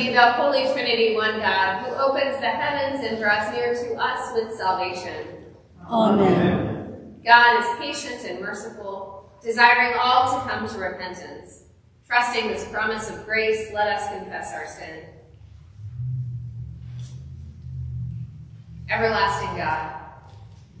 be the Holy Trinity, one God, who opens the heavens and draws near to us with salvation. Amen. God is patient and merciful, desiring all to come to repentance. Trusting this promise of grace, let us confess our sin. Everlasting God,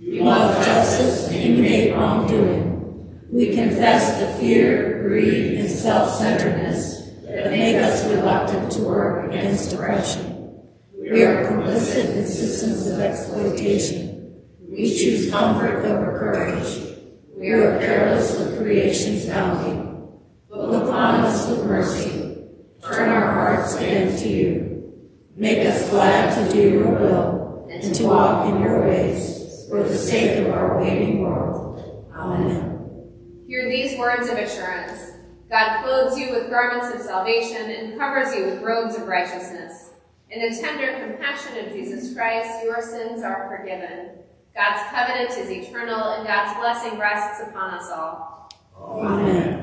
You love justice and you hate wrongdoing. We confess the fear, greed, and self-centeredness that make us reluctant to work against oppression. We are complicit in systems of exploitation. We choose comfort over courage. We are careless of creation's bounty. But look upon us with mercy. Turn our hearts again to you. Make us glad to do your will and to walk in your ways for the sake of our waiting world. Amen. hear these words of assurance. God clothes you with garments of salvation and covers you with robes of righteousness. In the tender compassion of Jesus Christ, your sins are forgiven. God's covenant is eternal, and God's blessing rests upon us all. Amen.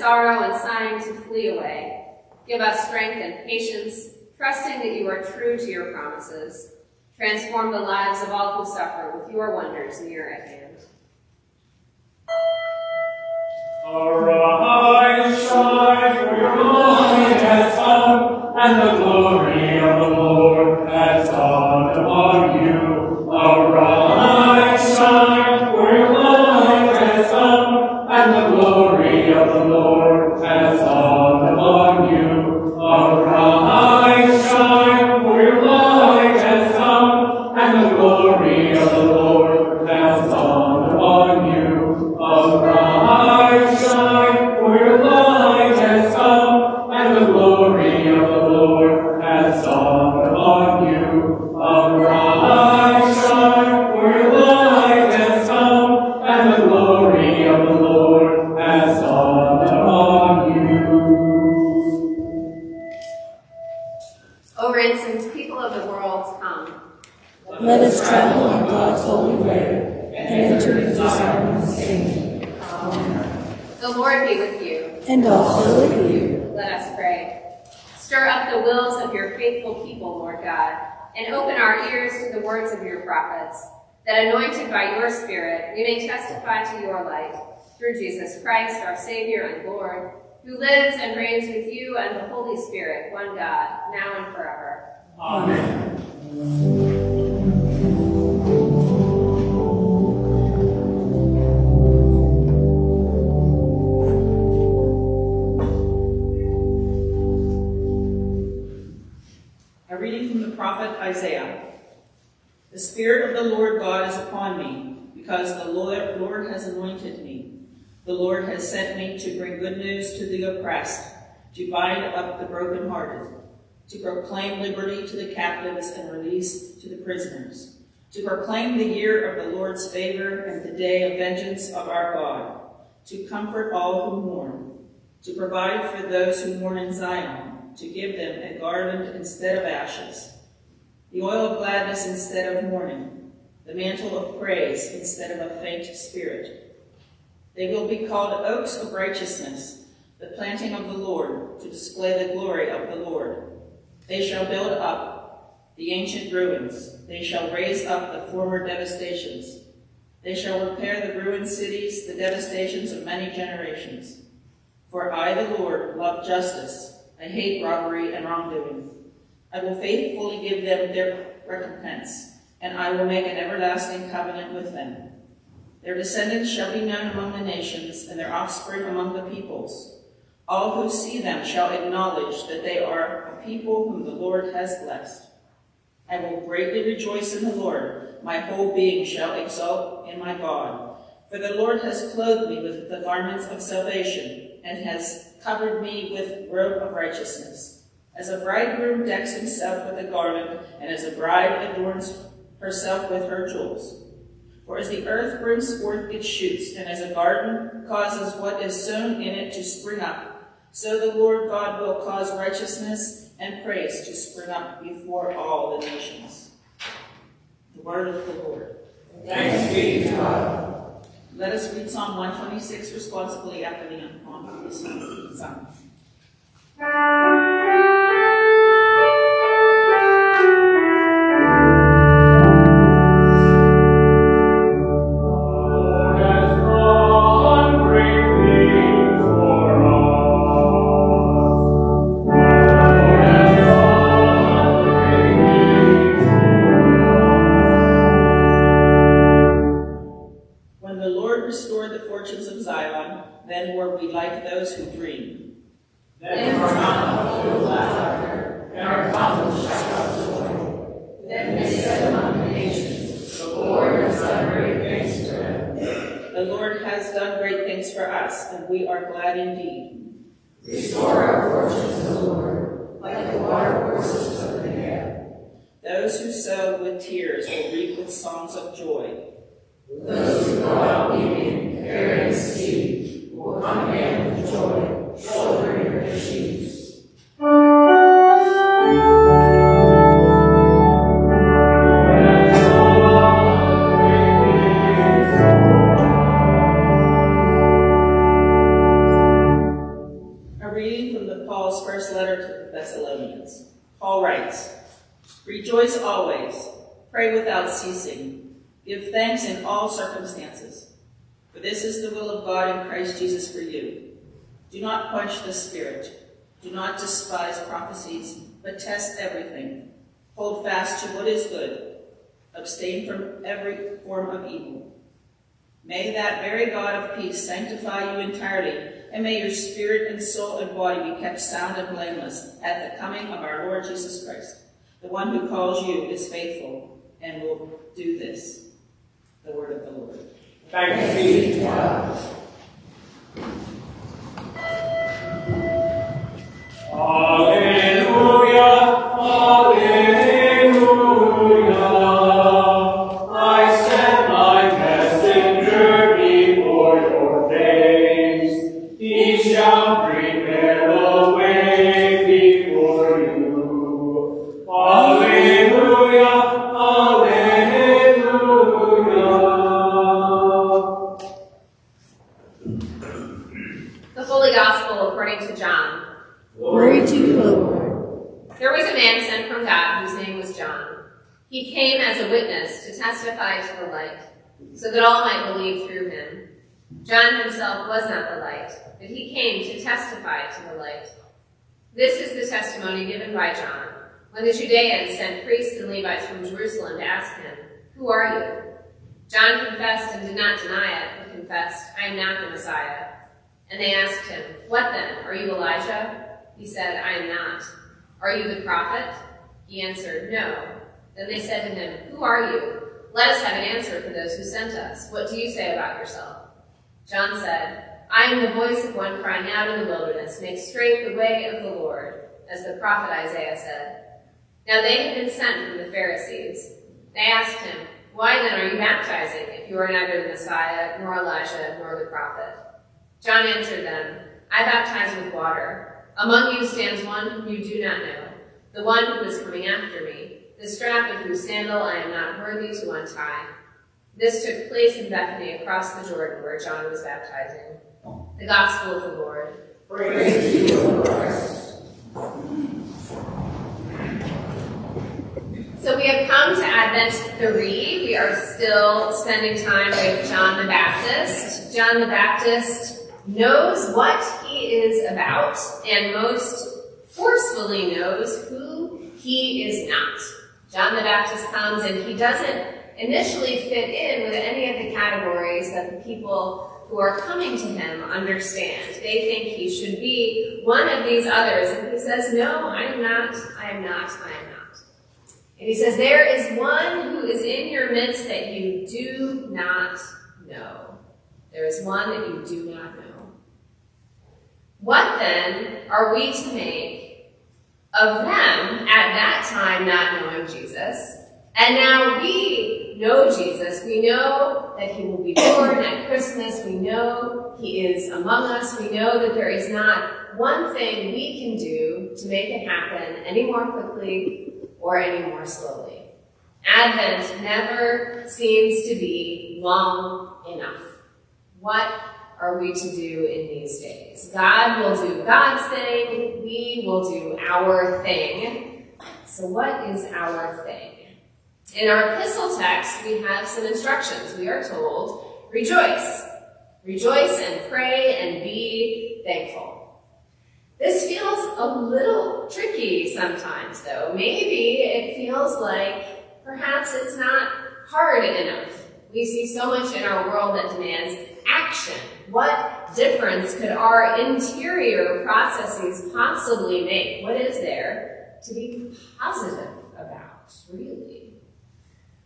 Sorrow and sighing to flee away. Give us strength and patience, trusting that you are true to your promises. Transform the lives of all who suffer with your wonders near at hand. Arise, shine, for your light has come, and the glory of the Lord Lord be with you. And also with you. Let us pray. Stir up the wills of your faithful people, Lord God, and open our ears to the words of your prophets, that anointed by your Spirit, we may testify to your light, through Jesus Christ, our Savior and Lord, who lives and reigns with you and the Holy Spirit, one God, now and forever. Amen. A prophet Isaiah. The Spirit of the Lord God is upon me, because the Lord, has anointed me. The Lord has sent me to bring good news to the oppressed, to bind up the brokenhearted, to proclaim liberty to the captives and release to the prisoners, to proclaim the year of the Lord's favor and the day of vengeance of our God, to comfort all who mourn, to provide for those who mourn in Zion, to give them a garland instead of ashes, the oil of gladness instead of mourning, the mantle of praise instead of a faint spirit. They will be called oaks of righteousness, the planting of the Lord, to display the glory of the Lord. They shall build up the ancient ruins. They shall raise up the former devastations. They shall repair the ruined cities, the devastations of many generations. For I, the Lord, love justice. I hate robbery and wrongdoing. I will faithfully give them their recompense, and I will make an everlasting covenant with them. Their descendants shall be known among the nations, and their offspring among the peoples. All who see them shall acknowledge that they are a people whom the Lord has blessed. I will greatly rejoice in the Lord. My whole being shall exult in my God. For the Lord has clothed me with the garments of salvation, and has covered me with robe of righteousness. As a bridegroom decks himself with a garland, and as a bride adorns herself with her jewels. For as the earth brings forth its shoots, and as a garden causes what is sown in it to spring up, so the Lord God will cause righteousness and praise to spring up before all the nations. The word of the Lord. Thanks be to God. Let us read Psalm 126 responsibly after the on this for this is the will of God in Christ Jesus for you. Do not quench the spirit, do not despise prophecies, but test everything. Hold fast to what is good, abstain from every form of evil. May that very God of peace sanctify you entirely, and may your spirit and soul and body be kept sound and blameless at the coming of our Lord Jesus Christ. The one who calls you is faithful and will do this. The word of the Lord. Thanks be to God. Alleluia, a witness to testify to the light, so that all might believe through him. John himself was not the light, but he came to testify to the light. This is the testimony given by John, when the Judeans sent priests and Levites from Jerusalem to ask him, Who are you? John confessed and did not deny it, but confessed, I am not the Messiah. And they asked him, What then? Are you Elijah? He said, I am not. Are you the prophet? He answered, No. Then they said to him, Who are you? Let us have an answer for those who sent us. What do you say about yourself? John said, I am the voice of one crying out in the wilderness, Make straight the way of the Lord, as the prophet Isaiah said. Now they had been sent from the Pharisees. They asked him, Why then are you baptizing, if you are neither the Messiah, nor Elijah, nor the prophet? John answered them, I baptize with water. Among you stands one whom you do not know, the one who is coming after me, the strap of whose sandal I am not worthy to untie. This took place in Bethany across the Jordan where John was baptizing. The Gospel of the Lord. Praise to you, Lord. So we have come to Advent 3. We are still spending time with John the Baptist. John the Baptist knows what he is about and most forcefully knows who he is not. John the Baptist comes and he doesn't initially fit in with any of the categories that the people who are coming to him understand. They think he should be one of these others. And he says, no, I am not, I am not, I am not. And he says, there is one who is in your midst that you do not know. There is one that you do not know. What then are we to make of them at that time not knowing Jesus? And now we know Jesus. We know that he will be born at Christmas. We know he is among us. We know that there is not one thing we can do to make it happen any more quickly or any more slowly. Advent never seems to be long enough. What are we to do in these days? God will do God's thing. We will do our thing. So what is our thing? In our epistle text, we have some instructions. We are told, rejoice. Rejoice and pray and be thankful. This feels a little tricky sometimes, though. Maybe it feels like perhaps it's not hard enough. We see so much in our world that demands action. What difference could our interior processes possibly make? What is there to be positive about, really?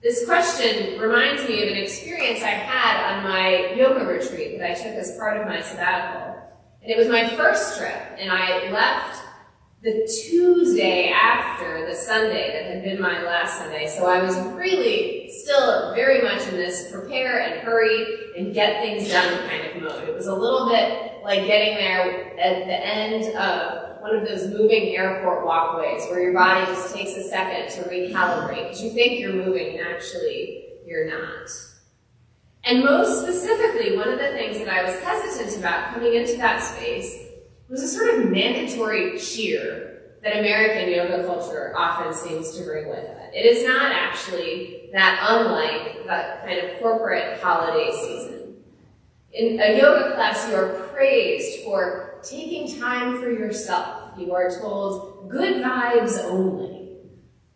This question reminds me of an experience I had on my yoga retreat that I took as part of my sabbatical. And it was my first trip, and I left the Tuesday after the Sunday that had been my last Sunday. So I was really still very much in this prepare and hurry and get things done kind of mode. It was a little bit like getting there at the end of one of those moving airport walkways where your body just takes a second to recalibrate because you think you're moving and actually you're not. And most specifically, one of the things that I was hesitant about coming into that space was a sort of mandatory cheer that American yoga culture often seems to bring with it. It is not actually that unlike that kind of corporate holiday season. In a yoga class, you are praised for taking time for yourself. You are told good vibes only.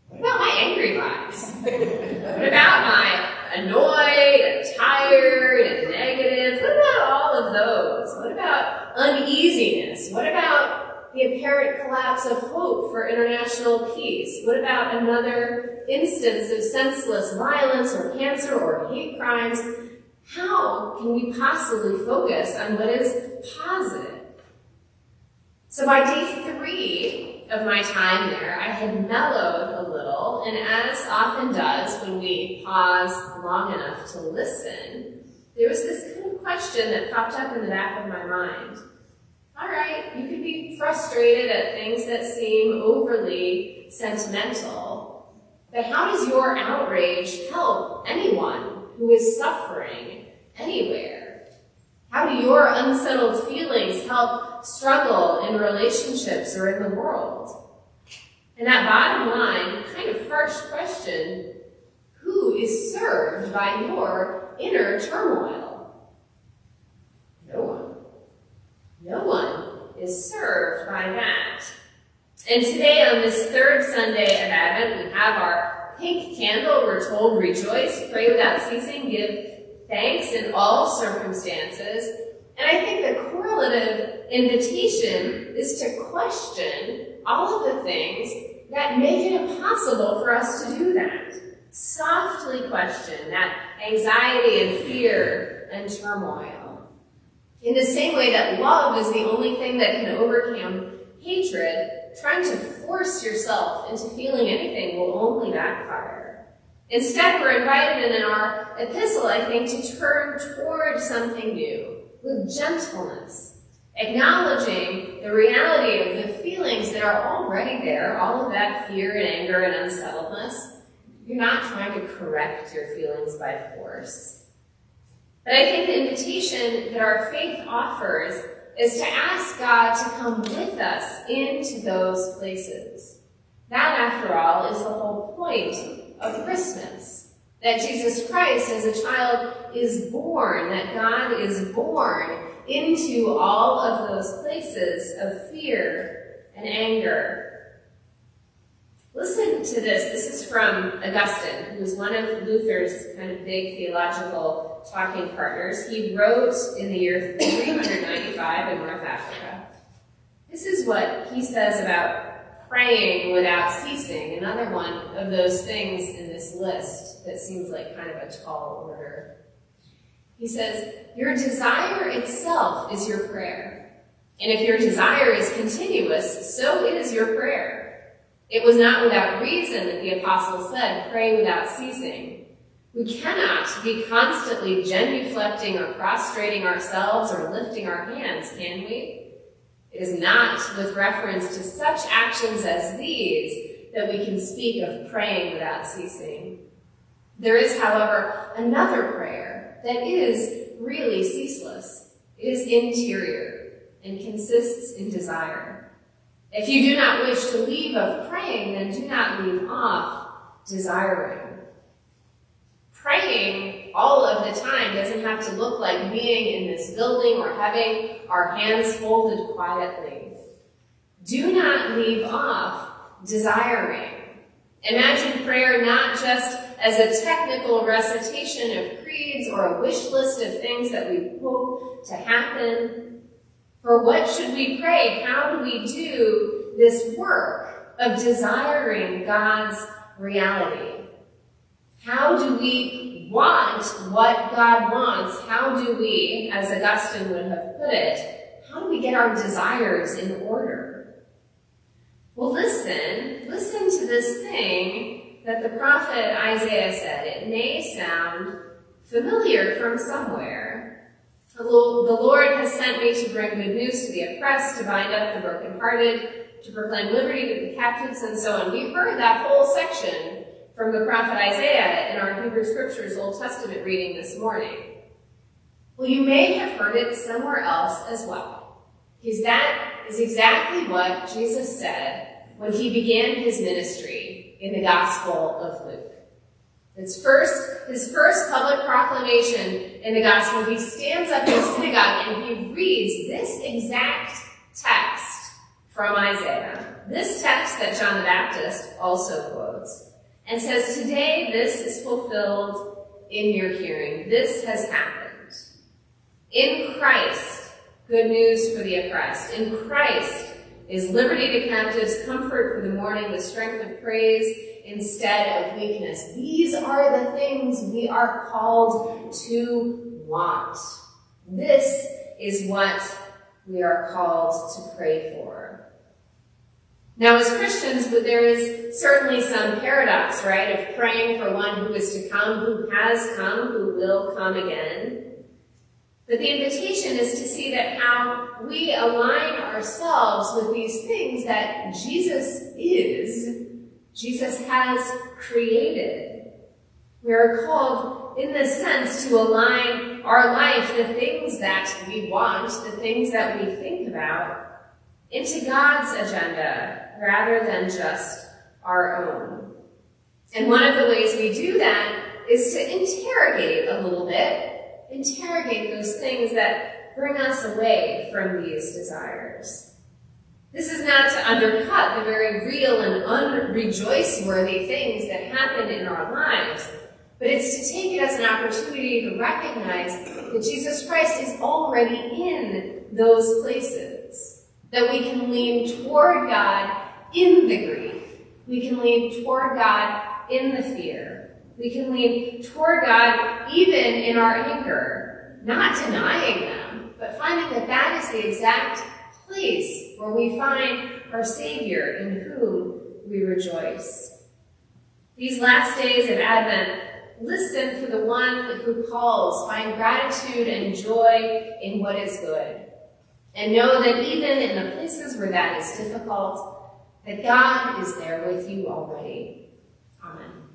What about my angry vibes? what about my annoyed and tired and negative? What about all of those? What about uneasiness? What about the apparent collapse of hope for international peace? What about another instance of senseless violence or cancer or hate crimes? How can we possibly focus on what is positive? So by day three of my time there, I had mellowed a little, and as often does when we pause long enough to listen, there was this kind of question that popped up in the back of my mind. All right, you could be frustrated at things that seem overly sentimental, but how does your outrage help anyone who is suffering anywhere? How do your unsettled feelings help struggle in relationships or in the world? And that bottom line, kind of harsh question, who is served by your inner turmoil? No one. No one is served by that. And today, on this third Sunday of Advent, we have our pink candle. We're told, rejoice, pray without ceasing, give thanks in all circumstances. And I think the correlative invitation is to question all of the things that make it impossible for us to do that. Softly question that anxiety and fear and turmoil. In the same way that love is the only thing that can overcome hatred, trying to force yourself into feeling anything will only backfire. Instead, we're invited in our epistle, I think, to turn toward something new with gentleness, acknowledging the reality of the feelings that are already there, all of that fear and anger and unsettledness. You're not trying to correct your feelings by force. I think the invitation that our faith offers is to ask God to come with us into those places. That, after all, is the whole point of Christmas. That Jesus Christ, as a child, is born, that God is born into all of those places of fear and anger. Listen to this. This is from Augustine, who was one of Luther's kind of big theological talking partners. He wrote in the year 395 in North Africa. This is what he says about praying without ceasing, another one of those things in this list that seems like kind of a tall order. He says, Your desire itself is your prayer. And if your desire is continuous, so is your prayer. It was not without reason that the apostle said, Pray without ceasing. We cannot be constantly genuflecting or prostrating ourselves or lifting our hands, can we? It is not with reference to such actions as these that we can speak of praying without ceasing. There is, however, another prayer that is really ceaseless. It is interior and consists in desire. If you do not wish to leave of praying, then do not leave off desiring praying all of the time doesn't have to look like being in this building or having our hands folded quietly. Do not leave off desiring. Imagine prayer not just as a technical recitation of creeds or a wish list of things that we hope to happen. For what should we pray? How do we do this work of desiring God's reality? How do we want what God wants? How do we, as Augustine would have put it, how do we get our desires in order? Well, listen, listen to this thing that the prophet Isaiah said. It may sound familiar from somewhere. The Lord has sent me to bring good news to the oppressed, to bind up the brokenhearted, to proclaim liberty to the captives, and so on. We heard that whole section from the prophet Isaiah in our Hebrew Scriptures Old Testament reading this morning. Well, you may have heard it somewhere else as well, because that is exactly what Jesus said when he began his ministry in the Gospel of Luke. His first, his first public proclamation in the Gospel, he stands up in the synagogue and he reads this exact text from Isaiah. This text that John the Baptist also quotes and says, Today this is fulfilled in your hearing. This has happened. In Christ, good news for the oppressed. In Christ is liberty to captives, comfort for the mourning, the strength of praise instead of weakness. These are the things we are called to want. This is what we are called to pray for. Now, as Christians, there is certainly some paradox, right, of praying for one who is to come, who has come, who will come again. But the invitation is to see that how we align ourselves with these things that Jesus is, Jesus has created. We are called, in this sense, to align our life, the things that we want, the things that we think about, into God's agenda rather than just our own. And one of the ways we do that is to interrogate a little bit, interrogate those things that bring us away from these desires. This is not to undercut the very real and unrejoice-worthy things that happen in our lives, but it's to take it as an opportunity to recognize that Jesus Christ is already in those places, that we can lean toward God in the grief. We can lean toward God in the fear. We can lean toward God even in our anger, not denying them, but finding that that is the exact place where we find our Savior in whom we rejoice. These last days of Advent, listen for the one who calls, find gratitude and joy in what is good. And know that even in the places where that is difficult, that God is there with you already. Amen.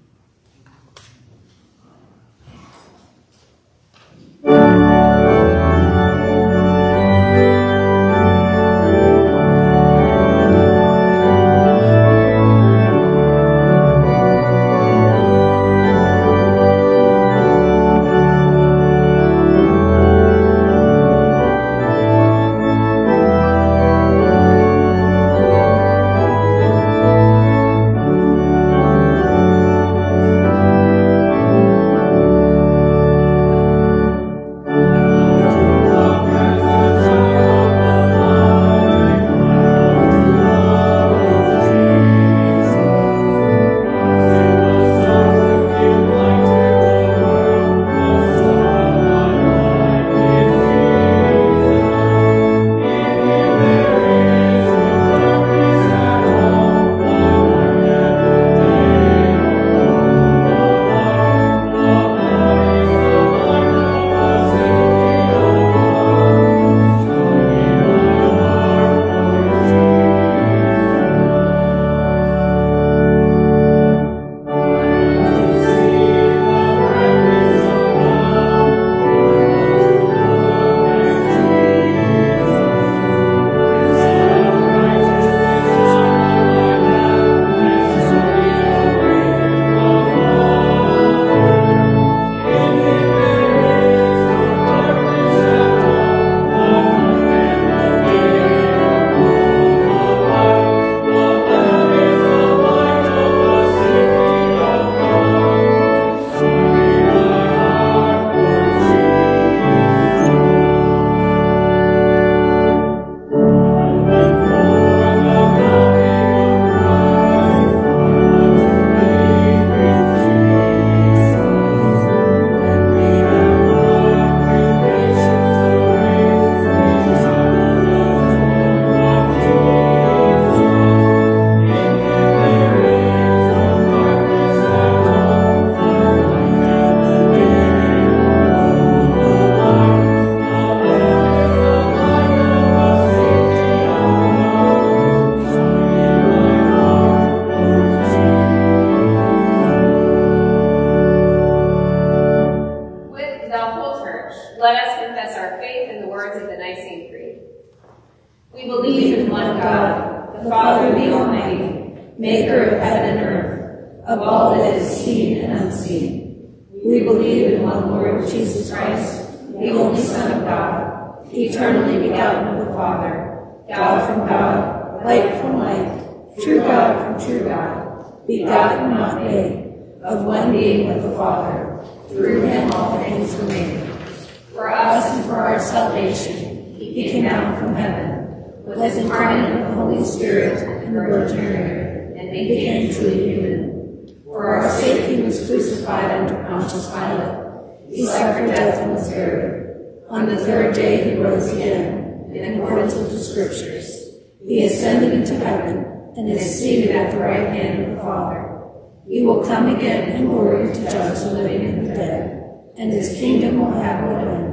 He came down from heaven, was incarnate of the Holy Spirit and the Virgin Mary, and became truly human. For our sake he was crucified under Pontius Pilate. He suffered death and was buried. On the third day he rose again, in accordance with the Scriptures. He ascended into heaven and is seated at the right hand of the Father. He will come again in glory to judge the living and the dead, and his kingdom will have no end.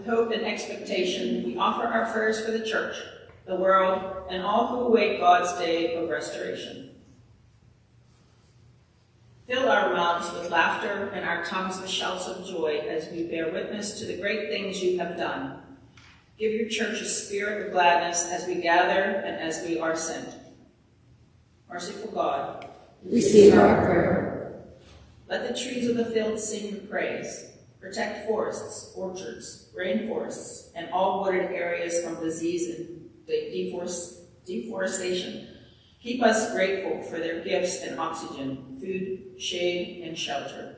hope and expectation, we offer our prayers for the church, the world, and all who await God's day of restoration. Fill our mouths with laughter and our tongues with shouts of joy as we bear witness to the great things you have done. Give your church a spirit of gladness as we gather and as we are sent. Merciful God, Receive our prayer. let the trees of the field sing your praise. Protect forests, orchards, rainforests, and all wooded areas from disease and deforest- deforestation. Keep us grateful for their gifts and oxygen, food, shade, and shelter.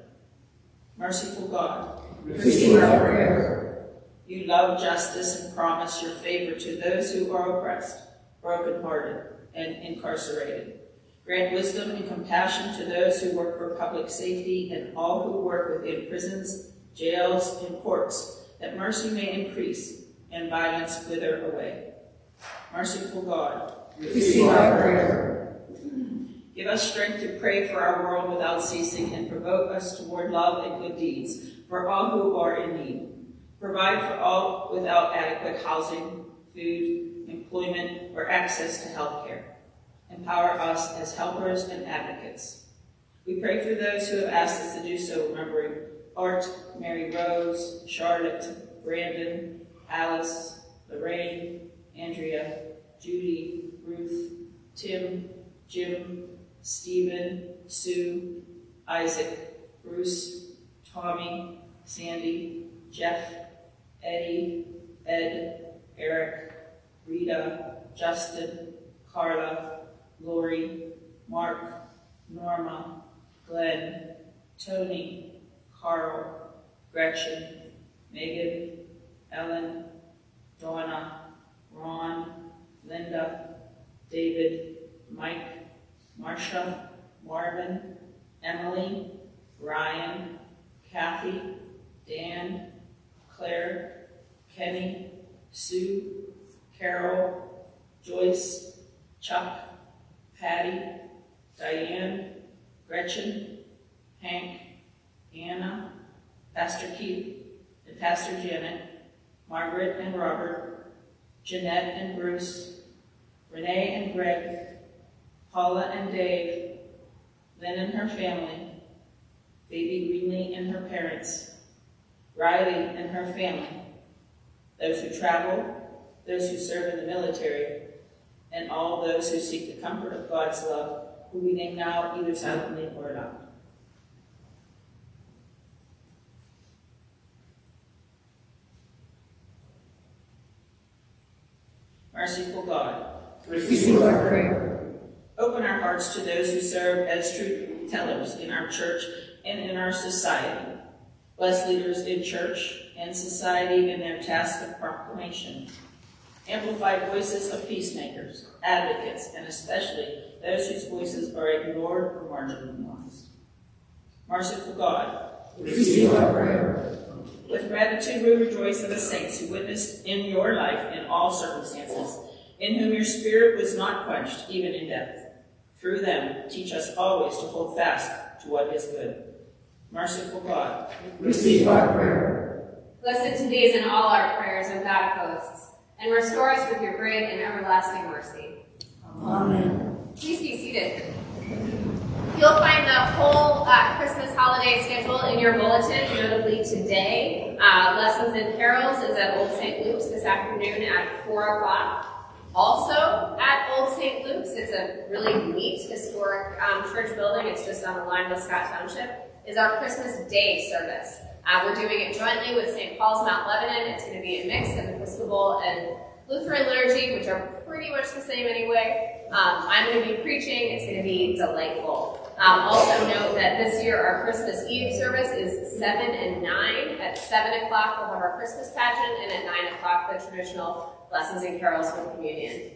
Merciful God, Receive our prayer. you love justice and promise your favor to those who are oppressed, brokenhearted, and incarcerated. Grant wisdom and compassion to those who work for public safety and all who work within prisons, jails, and courts, that mercy may increase and violence wither away. Merciful God, Receive our prayer. give us strength to pray for our world without ceasing and provoke us toward love and good deeds for all who are in need. Provide for all without adequate housing, food, employment, or access to health care. Empower us as helpers and advocates. We pray for those who have asked us to do so, remembering Art, Mary Rose, Charlotte, Brandon, Alice, Lorraine, Andrea, Judy, Ruth, Tim, Jim, Stephen, Sue, Isaac, Bruce, Tommy, Sandy, Jeff, Eddie, Ed, Eric, Rita, Justin, Carla, Lori, Mark, Norma, Glenn, Tony, Carl, Gretchen, Megan, Ellen, Donna, Ron, Linda, David, Mike, Marcia, Marvin, Emily, Ryan, Kathy, Dan, Claire, Kenny, Sue, Carol, Joyce, Chuck, Patty, Diane, Gretchen, Hank, Anna, Pastor Keith, and Pastor Janet, Margaret and Robert, Jeanette and Bruce, Renee and Greg, Paula and Dave, Lynn and her family, Baby Greenlee and her parents, Riley and her family, those who travel, those who serve in the military, and all those who seek the comfort of God's love, who we name now either silently or aloud. Merciful God, Receive our prayer. Open our hearts to those who serve as truth tellers in our church and in our society. Bless leaders in church and society in their task of proclamation. Amplify voices of peacemakers, advocates, and especially those whose voices are ignored or marginalized. Merciful God, Receive our prayer. With gratitude we rejoice in the saints who witnessed in your life in all circumstances, in whom your spirit was not quenched, even in death. Through them, teach us always to hold fast to what is good. Merciful God, Receive our prayer. Listen to these and all our prayers without hosts, and restore us with your great and everlasting mercy. Amen. Please be seated. You'll find the whole uh, Christmas holiday schedule in your bulletin, notably today. Uh, Lessons and Carols is at Old St. Luke's this afternoon at 4 o'clock. Also at Old St. Luke's, it's a really neat historic um, church building. It's just on the line with Scott Township. Is our Christmas Day service. Uh, we're doing it jointly with St. Paul's Mount Lebanon. It's going to be a mix of Episcopal and Lutheran liturgy, which are pretty much the same anyway. Um, I'm going to be preaching. It's going to be delightful. Um, also note that this year our Christmas Eve service is 7 and 9. At 7 o'clock we'll have our Christmas pageant, and at 9 o'clock the traditional lessons and carols for communion.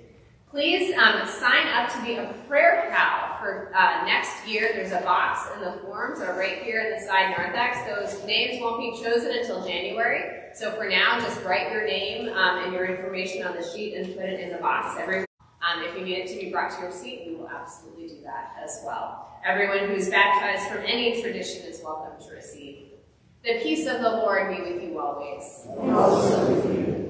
Please um, sign up to be a prayer cow for uh, next year. There's a box, and the forms are right here in the side narthex. Those names won't be chosen until January. So for now, just write your name um, and your information on the sheet and put it in the box. Every um, if you need it to be brought to your seat, we will absolutely do that as well. Everyone who's baptized from any tradition is welcome to receive. The peace of the Lord be with you always. And also with you.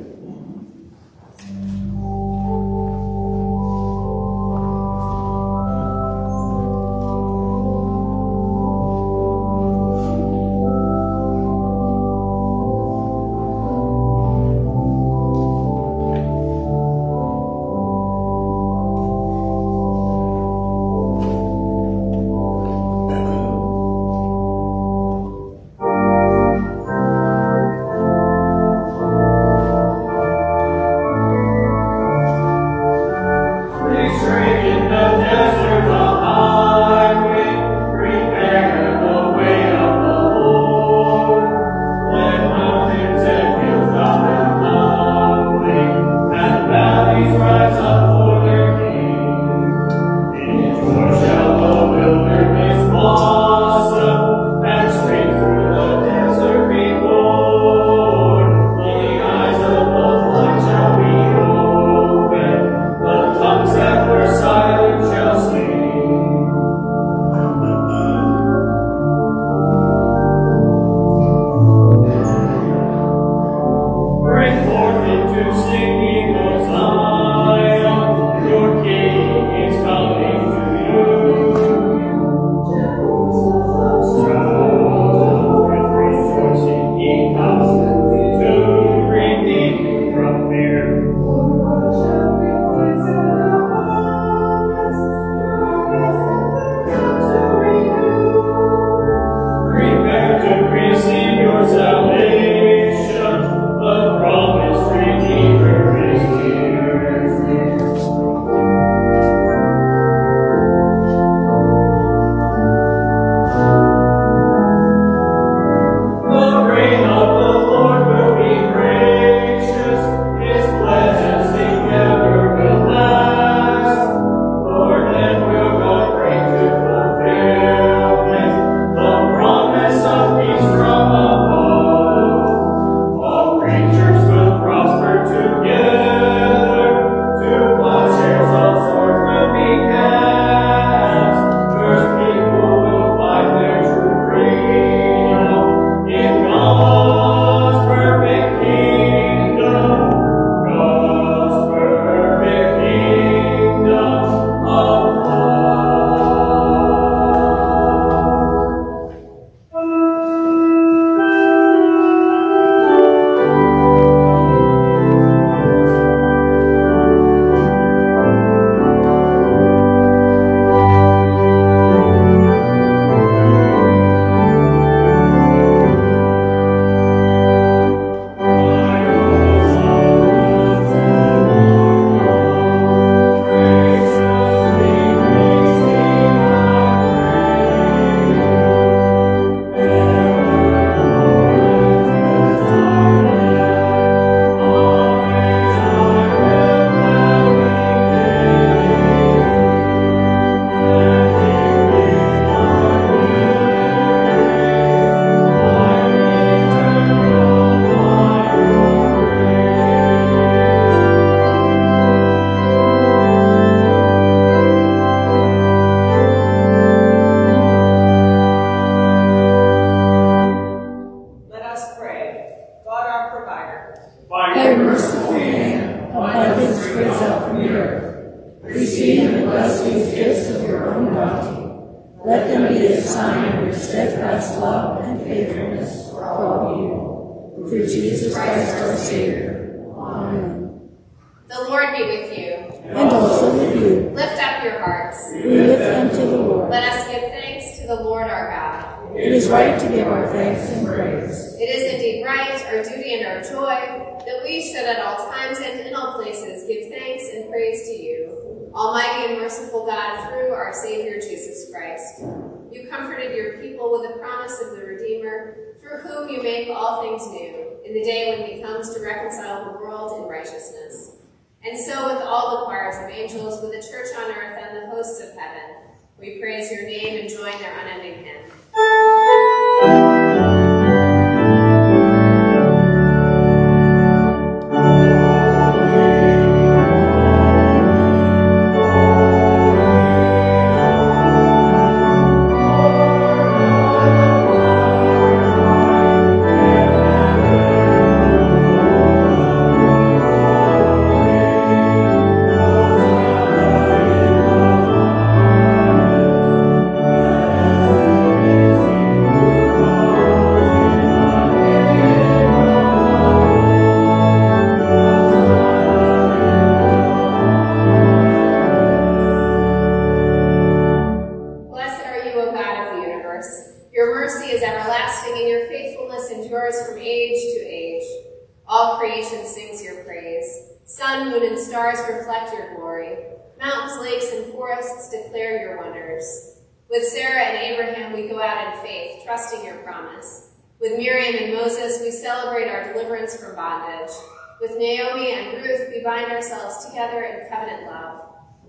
With the promise of the Redeemer, through whom you make all things new, in the day when he comes to reconcile the world in righteousness. And so with all the choirs of angels, with the church on earth and the hosts of heaven, we praise your name and join their unending hymn.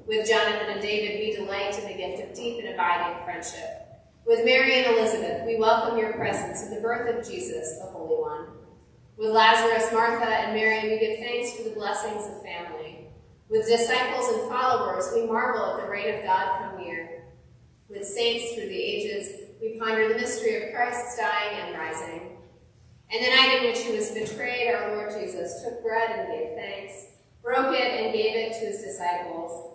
With Jonathan and David, we delight in the gift of deep and abiding friendship. With Mary and Elizabeth, we welcome your presence in the birth of Jesus, the Holy One. With Lazarus, Martha, and Mary, we give thanks for the blessings of family. With disciples and followers, we marvel at the reign of God come near. With saints through the ages, we ponder the mystery of Christ's dying and rising. And the night in which he was betrayed, our Lord Jesus took bread and gave thanks, broke it and gave it to his disciples,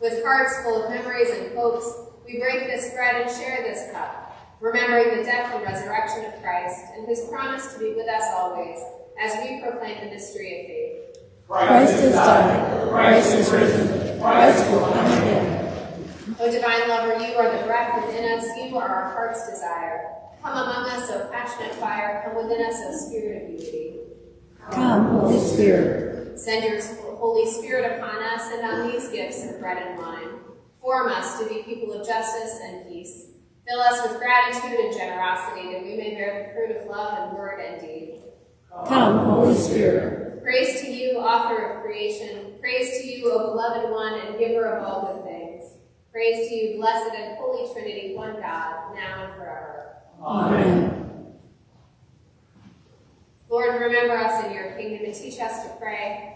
With hearts full of memories and hopes, we break this bread and share this cup, remembering the death and resurrection of Christ and his promise to be with us always as we proclaim the mystery of faith. Christ is died. Christ is risen. Christ will come again. O divine lover, you are the breath within us, you are our heart's desire. Come among us, O passionate fire, come within us, O spirit of unity. Come, Holy Spirit. Send your Holy Spirit upon us and on these gifts of bread and wine. Form us to be people of justice and peace. Fill us with gratitude and generosity that we may bear the fruit of love and word and deed. Come, Holy Spirit. Praise to you, author of creation. Praise to you, O beloved one and giver of all good things. Praise to you, blessed and holy Trinity, one God, now and forever. Amen. Lord, remember us in your kingdom and teach us to pray.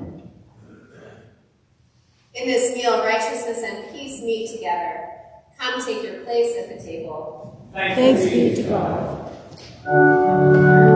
In this meal, righteousness and peace meet together. Come take your place at the table. Thanks be to God.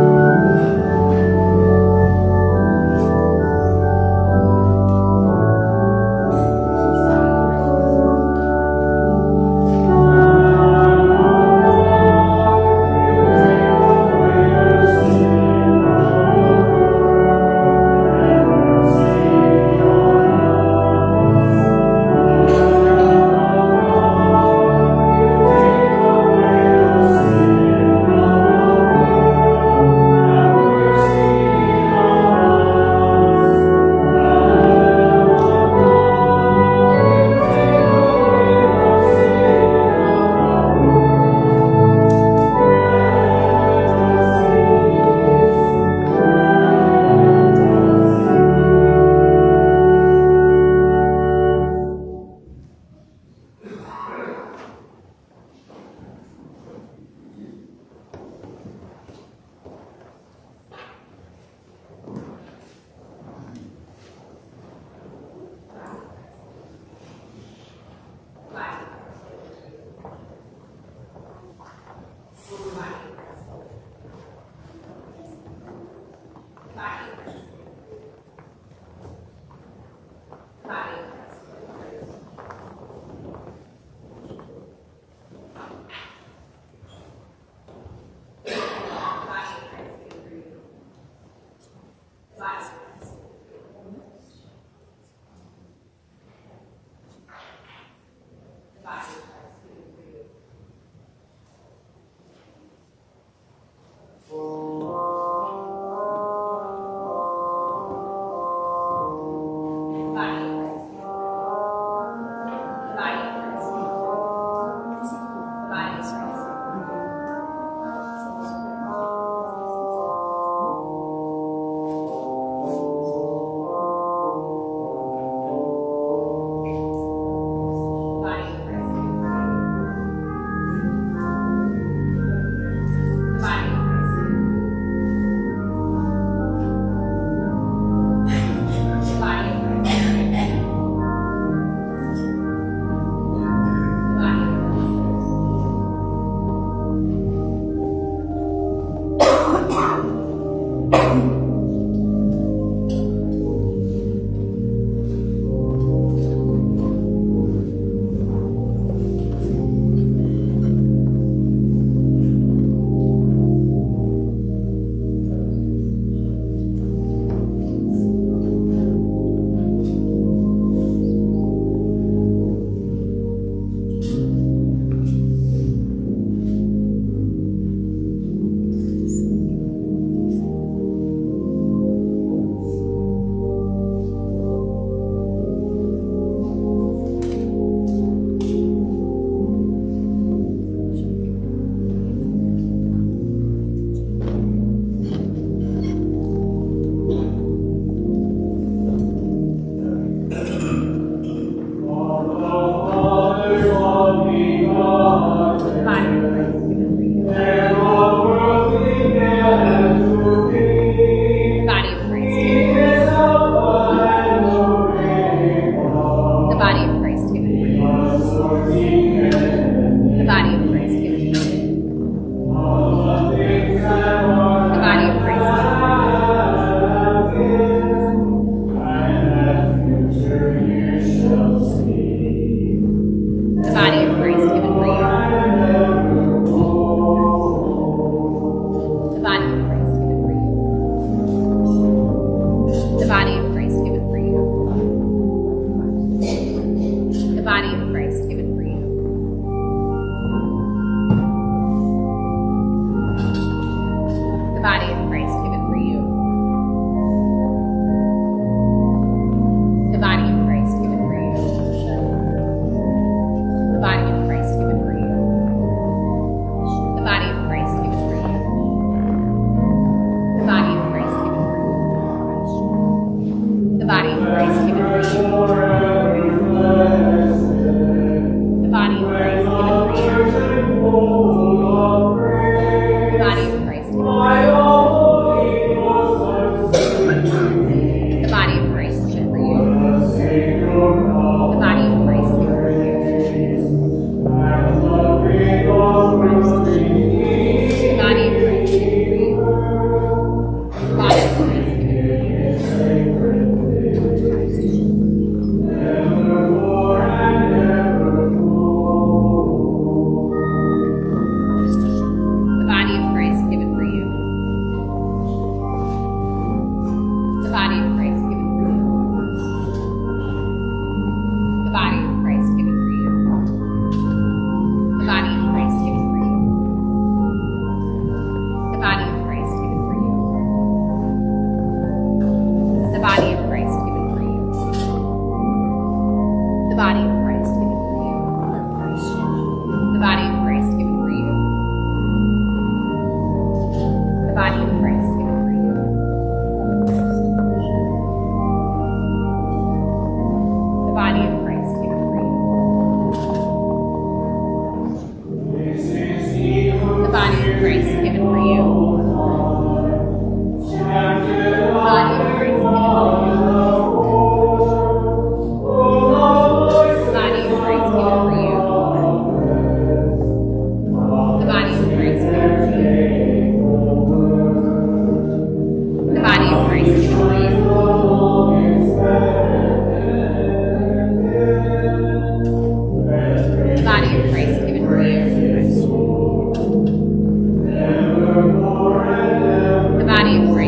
you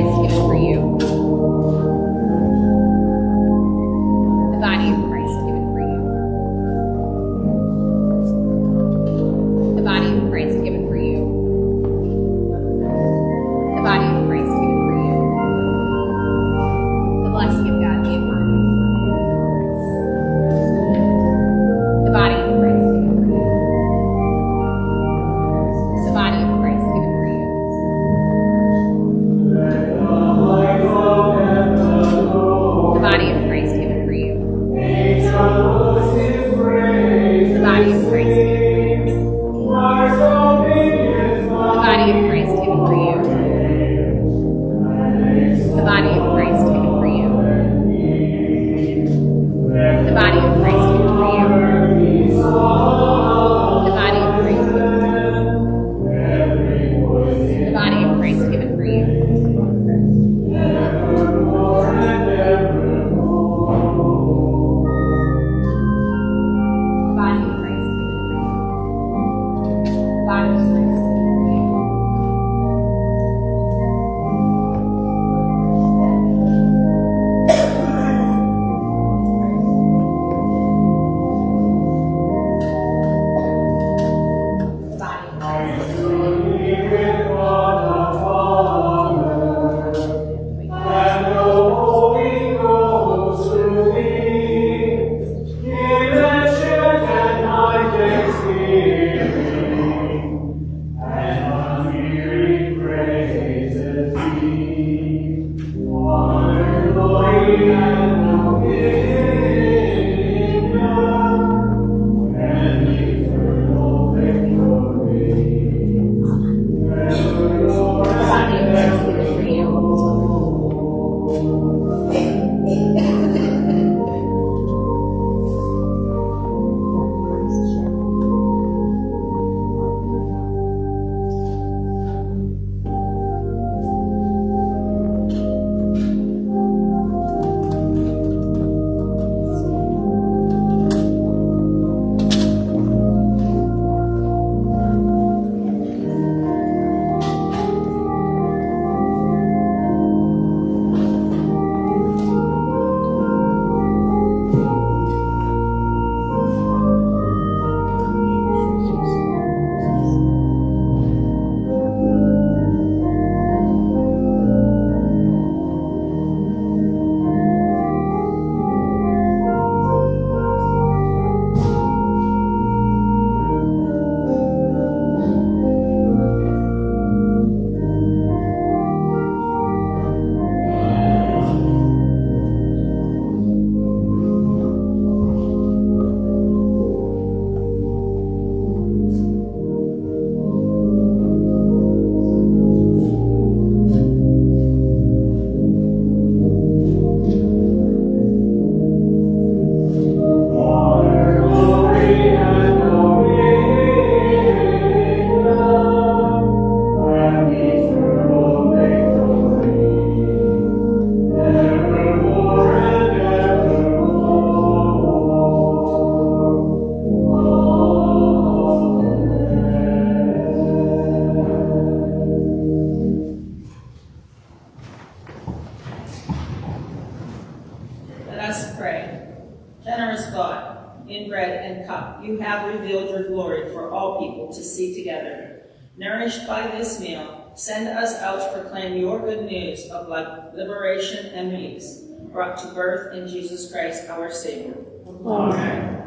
in Jesus Christ our Savior. Amen.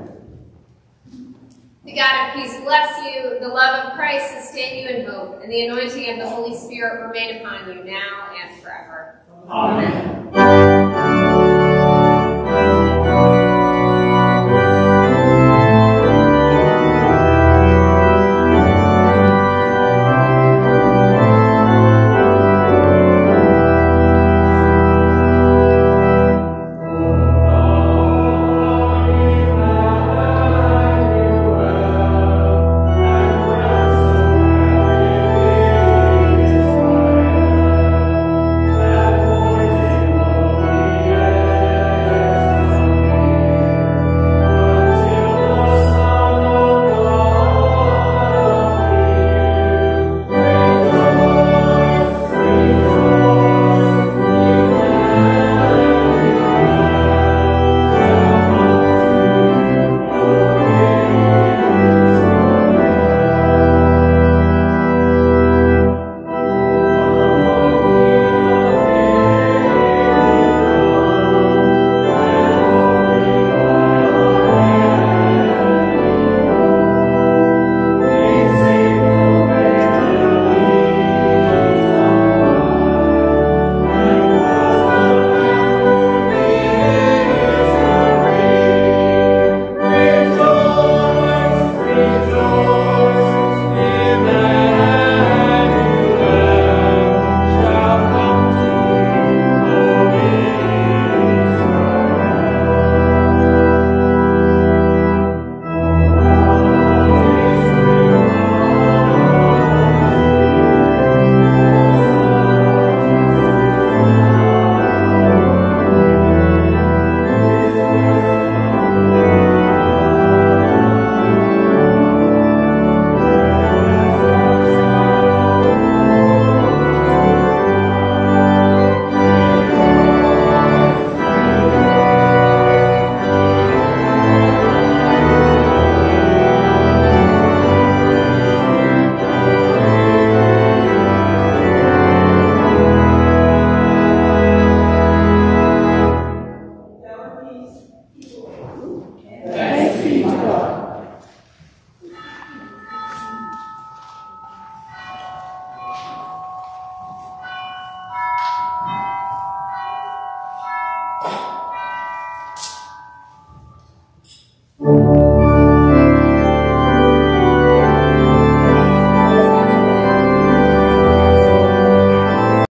The God of peace bless you, the love of Christ sustain you in hope, and the anointing of the Holy Spirit remain upon you now and forever. Amen.